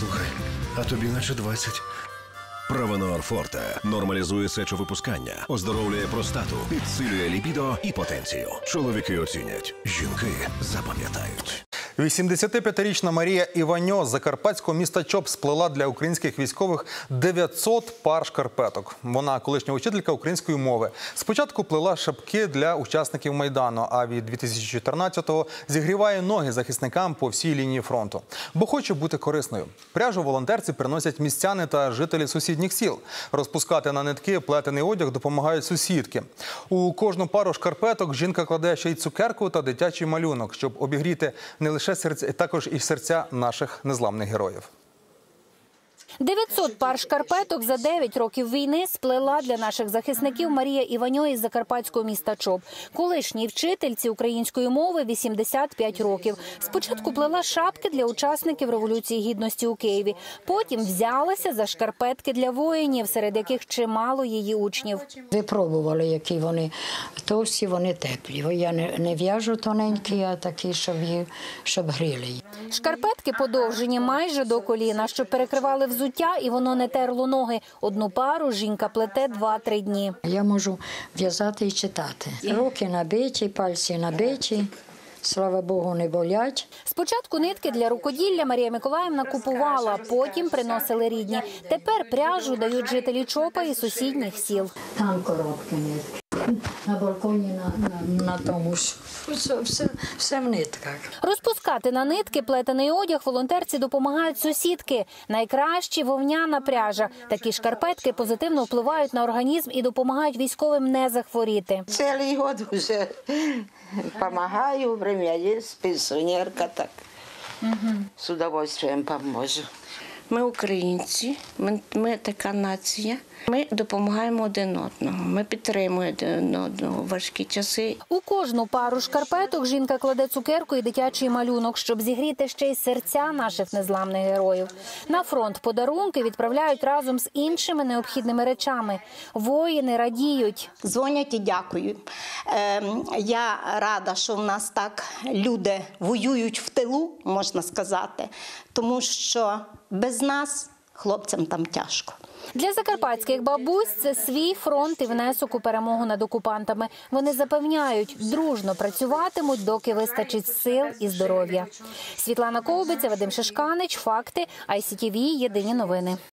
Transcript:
Слухай, а тобі наче 20. Правонор Форте нормалізує сечовипускання, оздоровлює простату, підсилює лібідо і потенцію. Чоловіки оцінять, жінки запам'ятають. 85-річна Марія Іваньо з закарпатського міста Чоп сплела для українських військових 900 пар шкарпеток. Вона колишня учителька української мови. Спочатку плела шапки для учасників майдану, а від 2014-го зігріває ноги захисникам по всій лінії фронту, бо хоче бути корисною. Пряжу волонтерці приносять містяни та жителі сусідніх сіл. Розпускати на нитки плетений одяг допомагають сусідки. У кожну пару шкарпеток жінка кладе ще й цукерку та дитячий малюнок, щоб обігріти не лише серця, також і серця наших незламних героїв. 900 пар шкарпеток за 9 років війни сплела для наших захисників Марія Іваньо із закарпатського міста Чоп. Колишній вчительці української мови 85 років. Спочатку плела шапки для учасників революції гідності у Києві. Потім взялася за шкарпетки для воїнів, серед яких чимало її учнів. Випробували, які вони товсті, вони теплі. Я не, не в'яжу тоненькі, а такі, щоб, щоб гріли. Шкарпетки подовжені майже до коліна, щоб перекривали взуття, і воно не терло ноги. Одну пару жінка плете 2-3 дні. Я можу в'язати і читати. Руки набиті, пальці набиті. Слава Богу, не болять. Спочатку нитки для рукоділля Марія Миколаївна купувала, потім приносили рідні. Тепер пряжу дають жителі Чопа і сусідніх сіл. Там коробки нитки. На балконі на, на, на тому ж. Все, все, все в нитках. Розпускати на нитки плетений одяг волонтерці допомагають сусідки. Найкращі вовняна пряжа. Такі шкарпетки позитивно впливають на організм і допомагають військовим не захворіти. Целый год уже помогаю, время есть, пенсионерка так. З удовольствием поможу. Ми українці, ми, ми така нація. Ми допомагаємо один одному. Ми підтримуємо один одного в важкі часи. У кожну пару шкарпеток жінка кладе цукерку і дитячий малюнок, щоб зігріти ще й серця наших незламних героїв. На фронт подарунки відправляють разом з іншими необхідними речами. Воїни радіють. дзвонять і дякують. Ем, я рада, що в нас так люди воюють в тилу, можна сказати, тому що без нас хлопцям там тяжко. Для закарпатських бабусь це свій фронт і внесок у перемогу над окупантами. Вони запевняють, дружно працюватимуть, доки вистачить сил і здоров'я. Світлана Ковбиця, Вадим Шишканич, факти ICTV, Єдині новини.